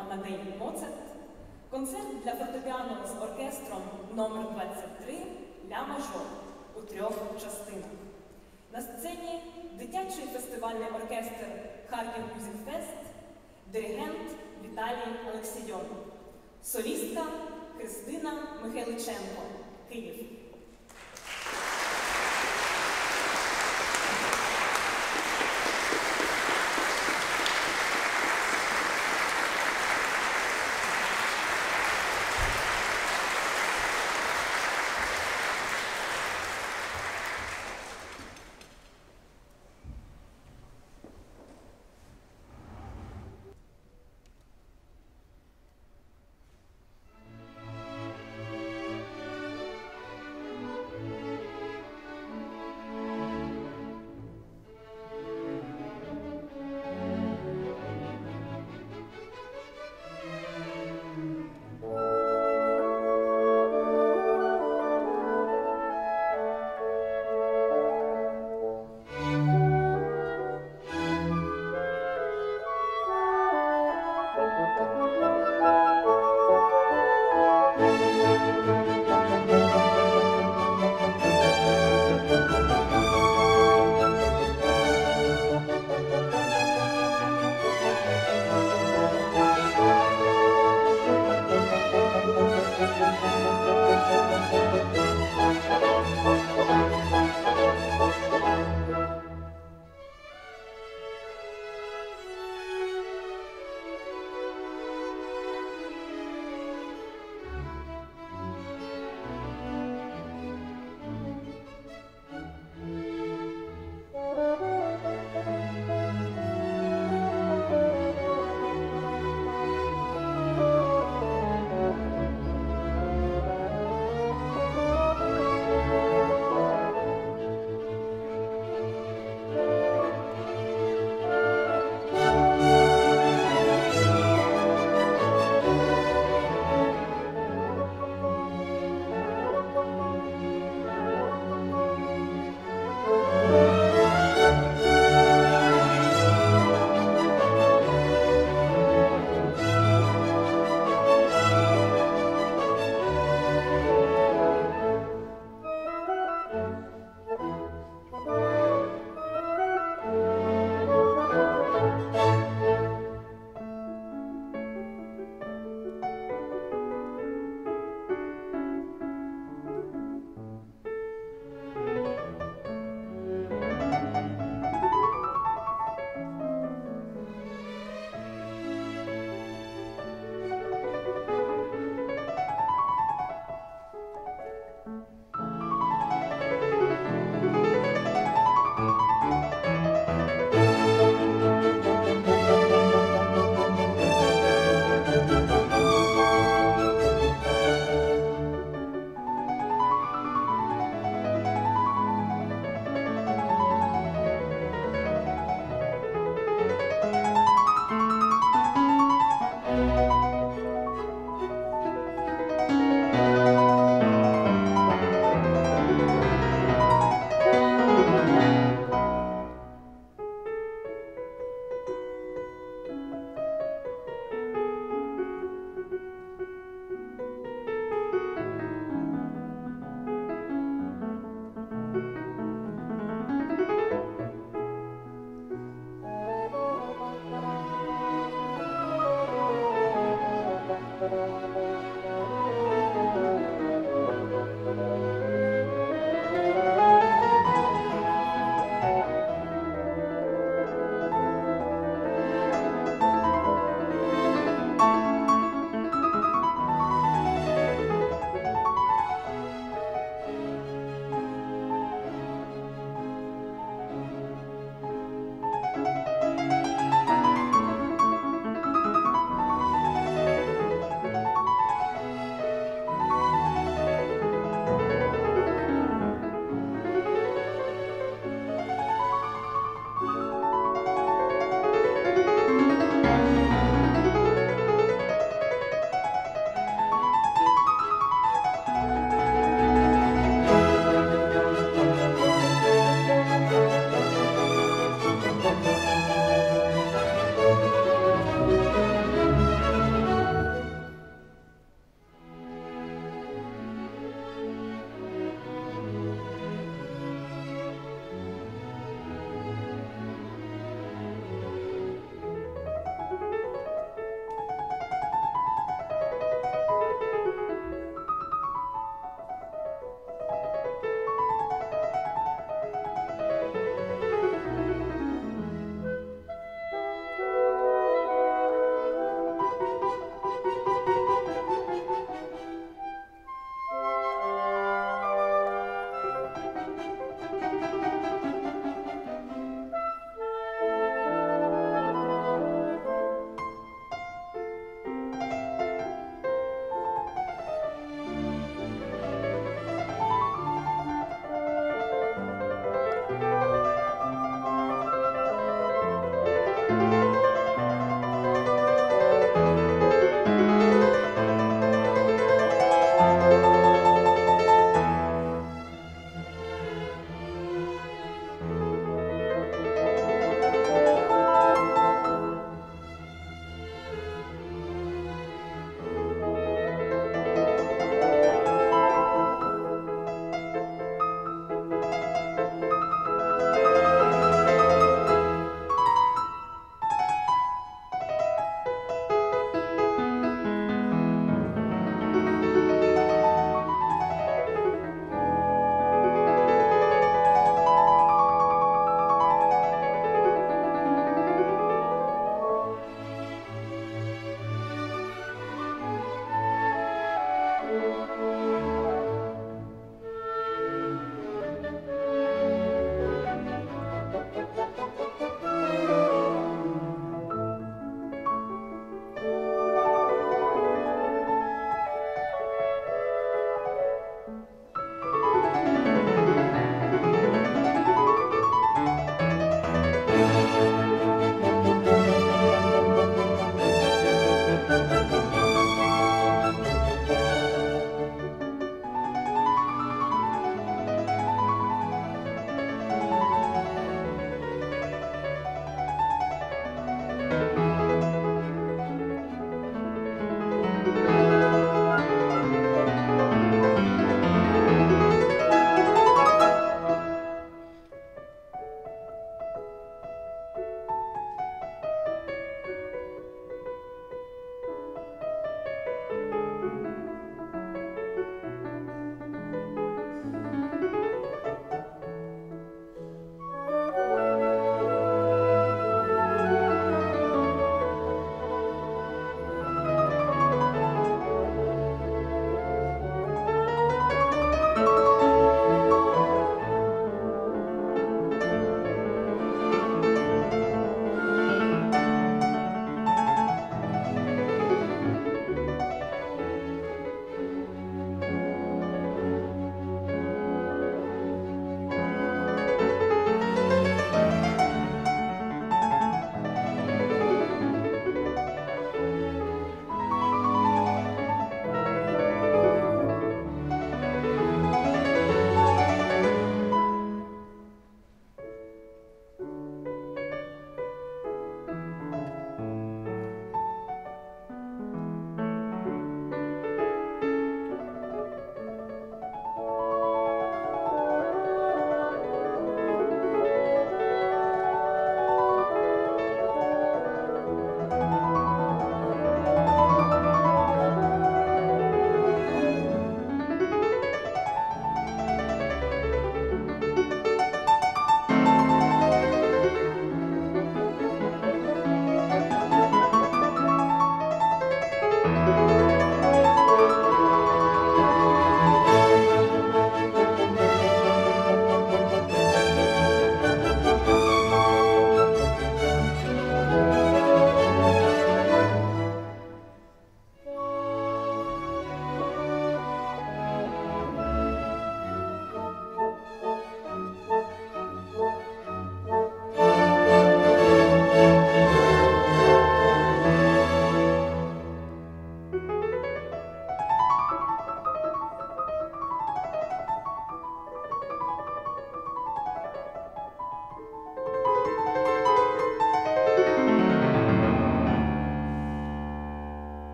Амадей Моцарт, концерт для фортепіано з оркестром номер 23 Ля мажор у трьох частинах. На сцені дитячий фестивальний оркестр Харків Мюзик Фест, диригент Віталій Олексійов, солістка Христина Михайличенко, Київ.